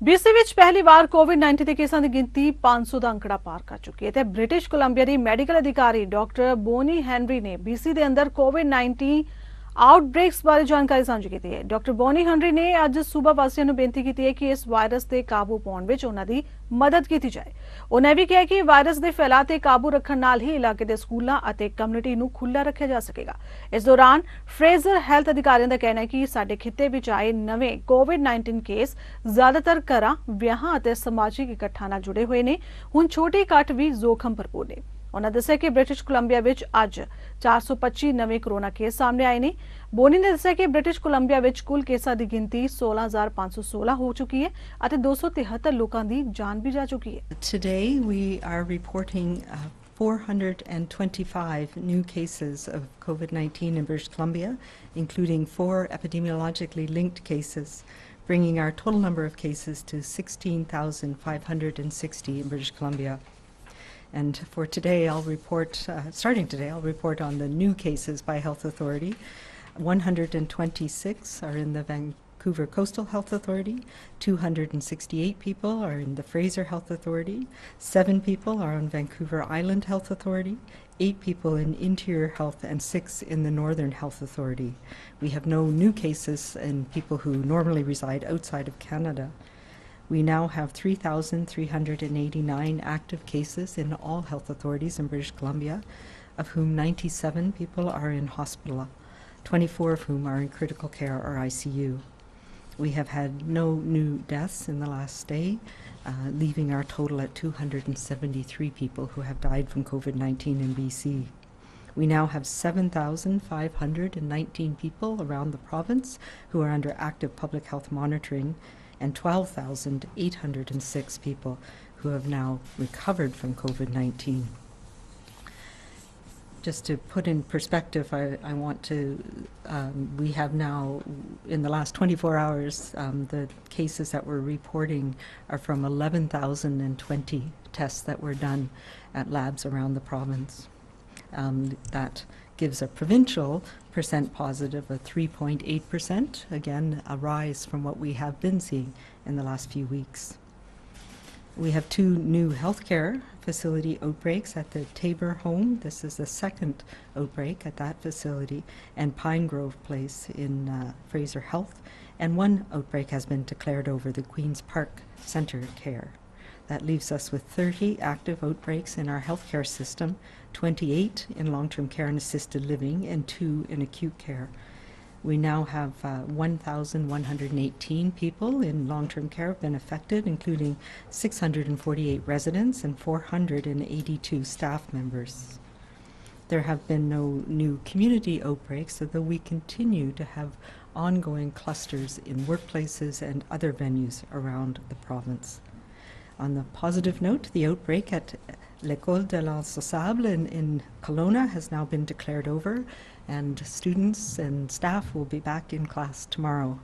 BC ਵਿੱਚ ਪਹਿਲੀ ਵਾਰ ਕੋਵਿਡ-19 ਦੇ ਕੇਸਾਂ ਦੀ ਗਿਣਤੀ 500 ਦਾ ਅੰਕੜਾ ਪਾਰ ਕਰ ਚੁੱਕੀ ਹੈ ਤੇ ਬ੍ਰਿਟਿਸ਼ ਕੋਲੰਬੀਆ ਦੀ ਮੈਡੀਕਲ ਅਧਿਕਾਰੀ ਡਾਕਟਰ ਬੋਨੀ ਹੈਨਰੀ ਨੇ ਬੀਸੀ ਦੇ ਅੰਦਰ ਕੋਵਿਡ-19 ਆਊਟਬ੍ਰੇਕਸ ਬਾਰੇ ਜਾਣਕਾਰੀ ਸਾਂਝੀ ਕੀਤੀ ਹੈ ਡਾਕਟਰ ਬੋਨੀ ਹੈਨਰੀ ਨੇ ਅੱਜ ਸੂਬਾ ਵਾਸੀਆਂ ਨੂੰ ਬੇਨਤੀ ਕੀਤੀ ਹੈ ਕਿ ਇਸ ਵਾਇਰਸ ਤੇ ਕਾਬੂ ਪਾਉਣ ਵਿੱਚ ਉਹਨਾਂ ਦੀ ਮਦਦ ਕੀਤੀ ਜਾਏ ਉਹਨਾਂ ਵੀ ਕਿਹਾ ਕਿ ਵਾਇਰਸ ਦੇ ਫੈਲਾਅ ਤੇ ਕਾਬੂ ਰੱਖਣ ਨਾਲ ਹੀ ਇਲਾਕੇ ਦੇ ਸਕੂਲਾਂ ਅਤੇ ਕਮਿਊਨਿਟੀ ਨੂੰ ਖੁੱਲ੍ਹਾ ਰੱਖਿਆ ਜਾ ਸਕੇਗਾ ਇਸ ਦੌਰਾਨ ਫਰੇਜ਼ਰ ਹੈਲਥ ਅਧਿਕਾਰੀਆਂ ਦਾ ਕਹਿਣਾ ਹੈ ਕਿ ਸਾਡੇ ਖਿੱਤੇ ਵਿੱਚ ਆਏ ਨਵੇਂ ਕੋਵਿਡ-19 ਕੇਸ ਜ਼ਿਆਦਾਤਰ ਘਰਾਂ ਵਿਆਹਾਂ ਅਤੇ ਸਮਾਜਿਕ ਇਕੱਠਾਂ ਨਾਲ ਜੁੜੇ ਹੋਏ ਨੇ ਹੁਣ ਛੋਟੇ ਇਕੱਠ ਵੀ ਜ਼ੋਖਮ ਭਰਪੂਰ ਨੇ ਉਹਨਾਂ ਦੱਸਿਆ ਕਿ ਬ੍ਰਿਟਿਸ਼ ਕੋਲੰਬੀਆ ਵਿੱਚ ਅੱਜ 425 ਨਵੇਂ ਕਰੋਨਾ ਕੇਸ ਸਾਹਮਣੇ ਆਏ ਨੇ ਬੋਨੀ ਨੇ ਦੱਸਿਆ ਕਿ ਬ੍ਰਿਟਿਸ਼ ਕੋਲੰਬੀਆ ਵਿੱਚ ਕੁੱਲ ਕੇਸਾਂ ਦੀ ਗਿਣਤੀ 16516 ਹੋ ਚੁੱਕੀ ਹੈ ਅਤੇ 273 ਲੋਕਾਂ ਦੀ ਜਾਨ ਵੀ ਜਾ ਚੁੱਕੀ ਹੈ Today we are reporting uh, 425 new cases of COVID 19 in British Columbia, including four epidemiologically linked cases, bringing our total number of cases to 16,560 in British Columbia. And for today, I'll report, uh, starting today, I'll report on the new cases by Health Authority. 126 are in the Vancouver Coastal Health Authority, 268 people are in the Fraser Health Authority, 7 people are on Vancouver Island Health Authority, 8 people in Interior Health, and 6 in the Northern Health Authority. We have no new cases in people who normally reside outside of Canada. We now have 3,389 active cases in all health authorities in British Columbia, of whom 97 people are in hospital, 24 of whom are in critical care or ICU. We have had no new deaths in the last day, uh, leaving our total at 273 people who have died from COVID 19 in BC. We now have 7,519 people around the province who are under active public health monitoring and 12,806 people who have now recovered from COVID 19. Just to put in perspective, I, I want to, um, we have now, in the last 24 hours, um, the cases that we're reporting are from 11,020 tests that were done at labs around the province. Um, that gives a provincial percent positive of 3.8%, again, a rise from what we have been seeing in the last few weeks. We have two new healthcare facility outbreaks at the Tabor home. This is the second outbreak at that facility, and Pine Grove Place in uh, Fraser Health. And one outbreak has been declared over the Queen's Park Centre Care. That leaves us with 30 active outbreaks in our healthcare system, 28 in long term care and assisted living, and two in acute care. We now have uh, 1,118 people in long term care have been affected, including 648 residents and 482 staff members. There have been no new community outbreaks, although we continue to have ongoing clusters in workplaces and other venues around the province. On the positive note, the outbreak at L'École de l'Ensable in, in Kelowna has now been declared over, and students and staff will be back in class tomorrow.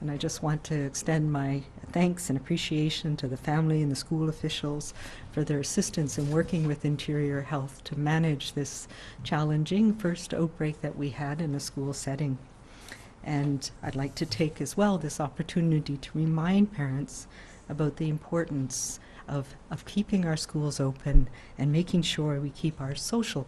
And I just want to extend my thanks and appreciation to the family and the school officials for their assistance in working with Interior Health to manage this challenging first outbreak that we had in a school setting. And I'd like to take as well this opportunity to remind parents about the importance of, of keeping our schools open and making sure we keep our social